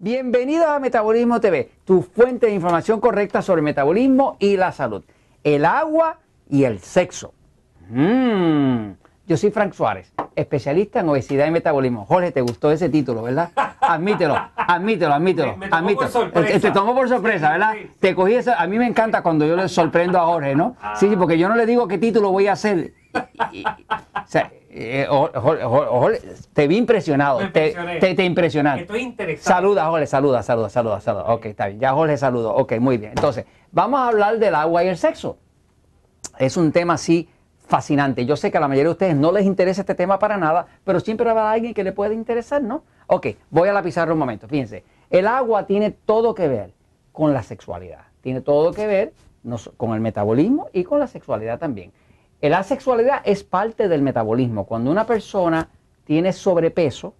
Bienvenidos a Metabolismo TV, tu fuente de información correcta sobre el metabolismo y la salud, el agua y el sexo. Mm. Yo soy Frank Suárez, especialista en obesidad y metabolismo. Jorge, ¿te gustó ese título, verdad? Admítelo, admítelo, admítelo. Me- me tomó admítelo. por sorpresa. Te, tomó por sorpresa, ¿verdad? Te cogí eso. A mí me encanta cuando yo le sorprendo a Jorge, ¿no? Sí, sí, porque yo no le digo qué título voy a hacer. O sea, eh, Jorge, Jorge, te vi impresionado. Te, te, te impresionaste. Estoy interesado. Saluda, Jorge, saluda, saluda, saluda, saluda. Ok, está bien. Ya Jorge saludó. Ok, muy bien. Entonces, vamos a hablar del agua y el sexo. Es un tema así fascinante. Yo sé que a la mayoría de ustedes no les interesa este tema para nada, pero siempre habrá alguien que le puede interesar, ¿no? Ok, voy a la pizarra un momento. Fíjense, el agua tiene todo que ver con la sexualidad. Tiene todo que ver con el metabolismo y con la sexualidad también. La sexualidad es parte del metabolismo. Cuando una persona tiene sobrepeso,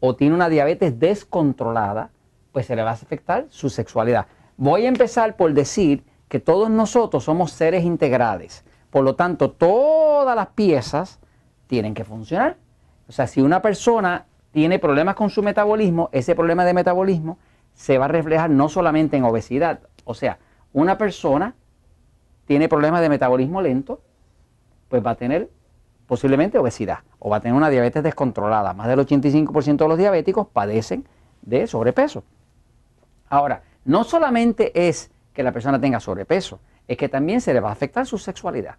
o tiene una diabetes descontrolada, pues se le va a afectar su sexualidad. Voy a empezar por decir que todos nosotros somos seres integrales. Por lo tanto, todas las piezas tienen que funcionar. O sea, si una persona tiene problemas con su metabolismo, ese problema de metabolismo se va a reflejar no solamente en obesidad. O sea, una persona tiene problemas de metabolismo lento, pues va a tener posiblemente obesidad o va a tener una diabetes descontrolada. Más del 85% de los diabéticos padecen de sobrepeso. Ahora, no solamente es que la persona tenga sobrepeso, es que también se le va a afectar su sexualidad.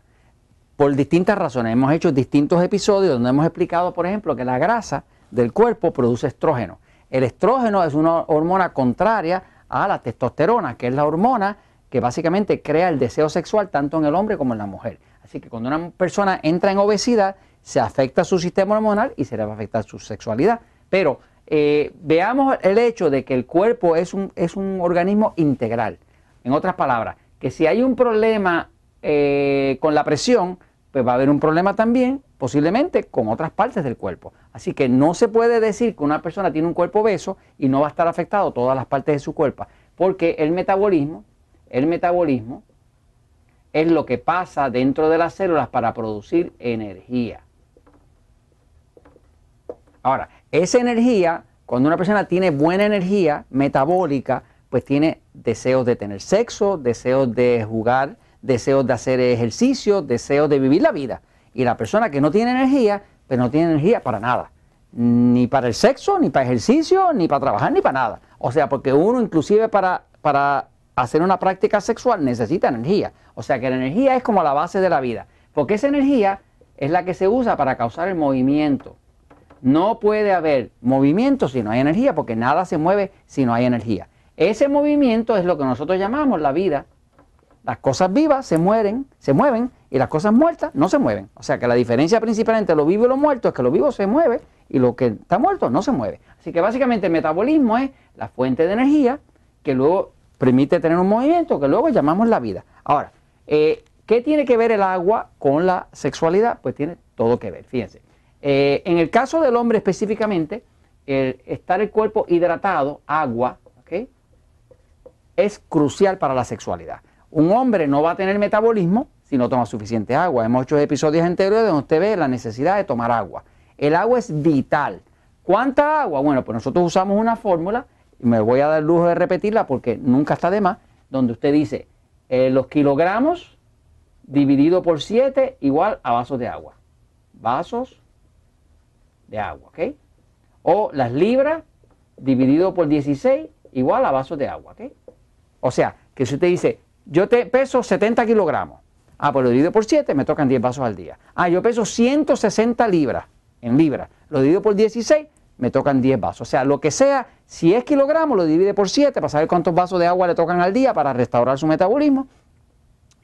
Por distintas razones. Hemos hecho distintos episodios donde hemos explicado, por ejemplo, que la grasa del cuerpo produce estrógeno. El estrógeno es una hormona contraria a la testosterona, que es la hormona que básicamente crea el deseo sexual tanto en el hombre como en la mujer. Así que cuando una persona entra en obesidad, se afecta su sistema hormonal y se le va a afectar su sexualidad. Pero eh, veamos el hecho de que el cuerpo es un, es un organismo integral. En otras palabras, que si hay un problema eh, con la presión, pues va a haber un problema también, posiblemente, con otras partes del cuerpo. Así que no se puede decir que una persona tiene un cuerpo obeso y no va a estar afectado todas las partes de su cuerpo, porque el metabolismo, el metabolismo es lo que pasa dentro de las células para producir energía. Ahora, esa energía, cuando una persona tiene buena energía metabólica, pues tiene deseos de tener sexo, deseos de jugar, deseos de hacer ejercicio, deseos de vivir la vida. Y la persona que no tiene energía, pues no tiene energía para nada. Ni para el sexo, ni para ejercicio, ni para trabajar, ni para nada. O sea, porque uno inclusive para, para hacer una práctica sexual necesita energía. O sea que la energía es como la base de la vida. Porque esa energía es la que se usa para causar el movimiento. No puede haber movimiento si no hay energía, porque nada se mueve si no hay energía. Ese movimiento es lo que nosotros llamamos la vida. Las cosas vivas se mueren, se mueven y las cosas muertas no se mueven. O sea que la diferencia principal entre lo vivo y lo muerto es que lo vivo se mueve y lo que está muerto no se mueve. Así que básicamente el metabolismo es la fuente de energía que luego permite tener un movimiento que luego llamamos la vida. Ahora, eh, ¿qué tiene que ver el agua con la sexualidad? Pues tiene todo que ver, fíjense. Eh, en el caso del hombre específicamente, el estar el cuerpo hidratado, agua, es crucial para la sexualidad. Un hombre no va a tener metabolismo si no toma suficiente agua. Hemos hecho episodios anteriores donde usted ve la necesidad de tomar agua. El agua es vital. ¿Cuánta agua? Bueno, pues nosotros usamos una fórmula, y me voy a dar lujo de repetirla porque nunca está de más, donde usted dice eh, los kilogramos dividido por 7 igual a vasos de agua. Vasos de agua, ¿ok? O las libras dividido por 16 igual a vasos de agua, ¿ok? O sea, que si usted dice, yo te peso 70 kilogramos, ah, pues lo divido por 7, me tocan 10 vasos al día. Ah, yo peso 160 libras, en libras, lo divido por 16, me tocan 10 vasos. O sea, lo que sea, si es kilogramos, lo divide por 7 para saber cuántos vasos de agua le tocan al día para restaurar su metabolismo.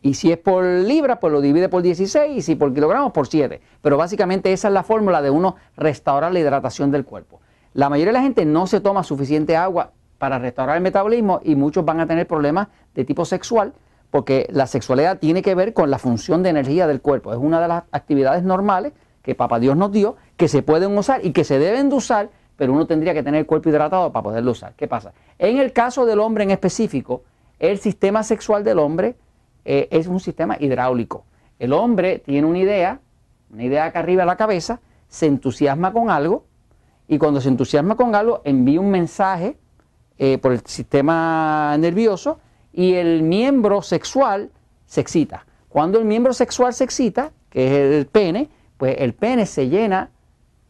Y si es por libra, pues lo divide por 16 y si por kilogramos, por 7. Pero básicamente esa es la fórmula de uno restaurar la hidratación del cuerpo. La mayoría de la gente no se toma suficiente agua para restaurar el metabolismo y muchos van a tener problemas de tipo sexual porque la sexualidad tiene que ver con la función de energía del cuerpo. Es una de las actividades normales que Papá Dios nos dio, que se pueden usar y que se deben de usar, pero uno tendría que tener el cuerpo hidratado para poderlo usar. ¿Qué pasa? En el caso del hombre en específico, el sistema sexual del hombre eh, es un sistema hidráulico. El hombre tiene una idea, una idea acá arriba de la cabeza, se entusiasma con algo y cuando se entusiasma con algo envía un mensaje eh, por el sistema nervioso y el miembro sexual se excita. Cuando el miembro sexual se excita, que es el pene, pues el pene se llena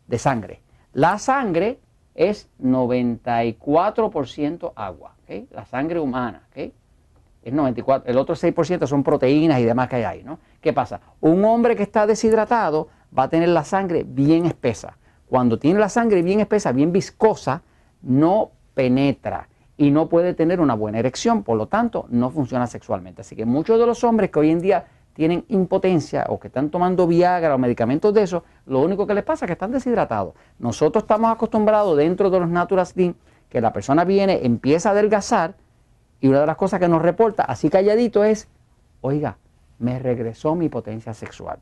de sangre. La sangre es 94% agua, la sangre humana. Es 94, el otro 6% son proteínas y demás que hay ahí. ¿no? ¿Qué pasa? Un hombre que está deshidratado va a tener la sangre bien espesa. Cuando tiene la sangre bien espesa, bien viscosa, no penetra y no puede tener una buena erección, por lo tanto no funciona sexualmente. Así que muchos de los hombres que hoy en día tienen impotencia o que están tomando Viagra o medicamentos de eso, lo único que les pasa es que están deshidratados. Nosotros estamos acostumbrados dentro de los Natural Slim que la persona viene, empieza a adelgazar y una de las cosas que nos reporta así calladito es, oiga, me regresó mi potencia sexual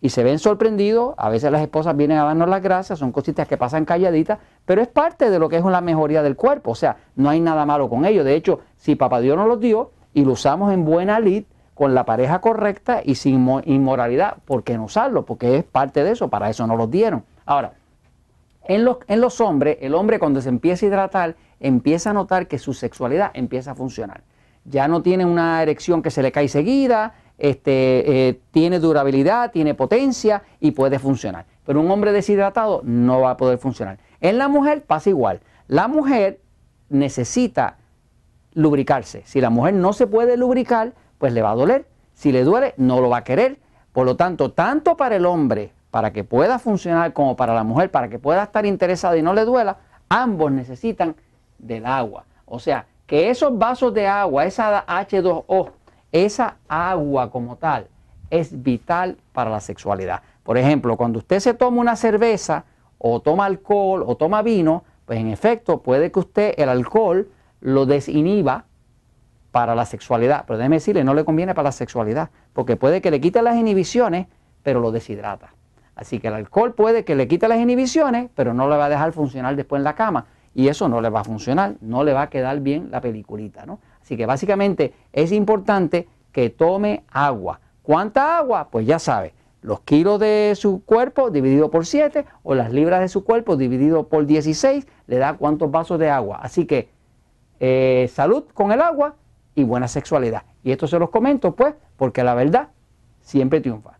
y se ven sorprendidos. A veces las esposas vienen a darnos las gracias, son cositas que pasan calladitas, pero es parte de lo que es una mejoría del cuerpo. O sea, no hay nada malo con ello. De hecho, si Papá Dios nos los dio y lo usamos en buena lid, con la pareja correcta y sin inmoralidad, ¿por qué no usarlo? Porque es parte de eso, para eso nos los dieron. Ahora, en los, en los hombres, el hombre cuando se empieza a hidratar, empieza a notar que su sexualidad empieza a funcionar. Ya no tiene una erección que se le cae seguida, este, eh, tiene durabilidad, tiene potencia y puede funcionar. Pero un hombre deshidratado no va a poder funcionar. En la mujer pasa igual. La mujer necesita lubricarse. Si la mujer no se puede lubricar, pues le va a doler. Si le duele, no lo va a querer. Por lo tanto, tanto para el hombre, para que pueda funcionar, como para la mujer, para que pueda estar interesada y no le duela, ambos necesitan del agua. O sea, que esos vasos de agua, esa H2O, esa agua como tal es vital para la sexualidad. Por ejemplo, cuando usted se toma una cerveza o toma alcohol o toma vino, pues en efecto puede que usted el alcohol lo desinhiba para la sexualidad. Pero déjeme decirle, no le conviene para la sexualidad, porque puede que le quite las inhibiciones, pero lo deshidrata. Así que el alcohol puede que le quite las inhibiciones, pero no le va a dejar funcionar después en la cama. Y eso no le va a funcionar, no le va a quedar bien la peliculita, ¿no? Así que básicamente es importante que tome agua. ¿Cuánta agua? Pues ya sabe, los kilos de su cuerpo dividido por 7 o las libras de su cuerpo dividido por 16 le da cuántos vasos de agua. Así que eh, salud con el agua y buena sexualidad. Y esto se los comento pues porque la verdad siempre triunfa.